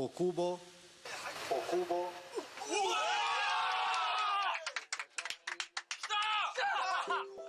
Okubo. Okubo. Okubo.